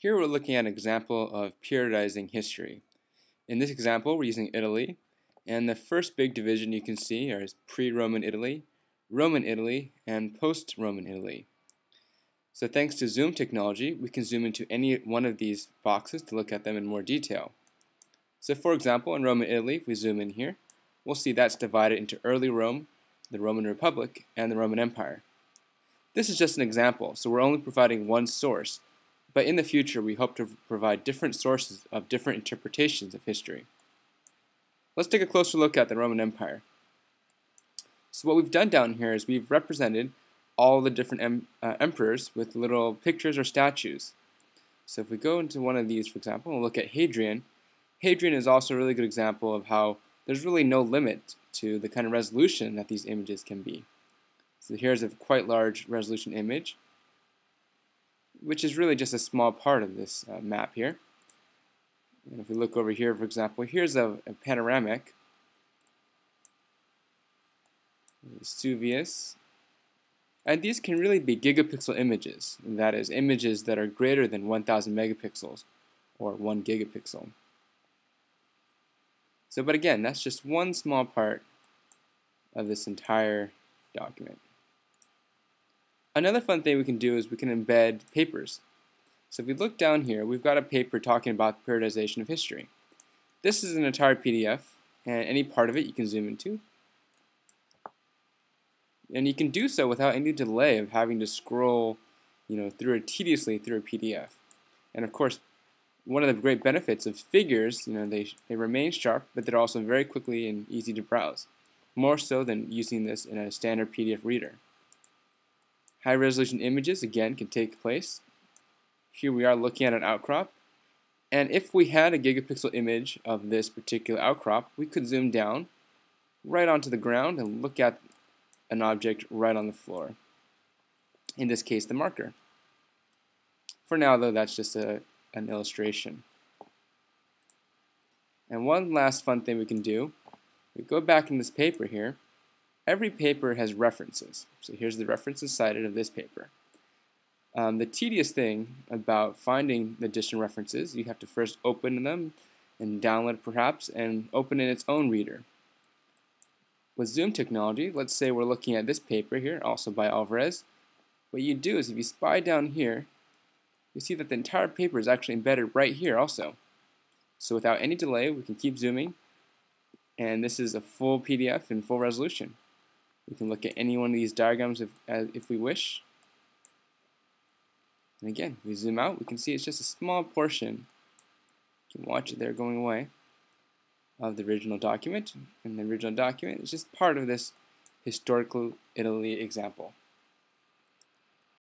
Here we're looking at an example of periodizing history. In this example, we're using Italy, and the first big division you can see are pre-Roman Italy, Roman Italy, and post-Roman Italy. So thanks to zoom technology, we can zoom into any one of these boxes to look at them in more detail. So for example, in Roman Italy, if we zoom in here, we'll see that's divided into early Rome, the Roman Republic, and the Roman Empire. This is just an example, so we're only providing one source, but in the future we hope to provide different sources of different interpretations of history. Let's take a closer look at the Roman Empire. So what we've done down here is we've represented all the different em uh, emperors with little pictures or statues. So if we go into one of these, for example, and look at Hadrian, Hadrian is also a really good example of how there's really no limit to the kind of resolution that these images can be. So here's a quite large resolution image which is really just a small part of this uh, map here. And if we look over here, for example, here's a, a panoramic. Vesuvius. And these can really be gigapixel images, that is, images that are greater than 1000 megapixels, or 1 gigapixel. So, but again, that's just one small part of this entire document. Another fun thing we can do is we can embed papers. So if we look down here, we've got a paper talking about the periodization of history. This is an entire PDF, and any part of it you can zoom into. And you can do so without any delay of having to scroll you know, through it tediously through a PDF. And of course, one of the great benefits of figures, you know, they, they remain sharp, but they're also very quickly and easy to browse, more so than using this in a standard PDF reader. High resolution images, again, can take place. Here we are looking at an outcrop. And if we had a gigapixel image of this particular outcrop, we could zoom down right onto the ground and look at an object right on the floor. In this case, the marker. For now, though, that's just a, an illustration. And one last fun thing we can do, we go back in this paper here, every paper has references. So here's the references cited of this paper. Um, the tedious thing about finding the additional references, you have to first open them and download perhaps and open in its own reader. With zoom technology, let's say we're looking at this paper here, also by Alvarez. What you do is if you spy down here, you see that the entire paper is actually embedded right here also. So without any delay, we can keep zooming, and this is a full PDF in full resolution. We can look at any one of these diagrams if, uh, if we wish. And again, we zoom out, we can see it's just a small portion. You can watch it there going away of the original document. And the original document is just part of this historical Italy example.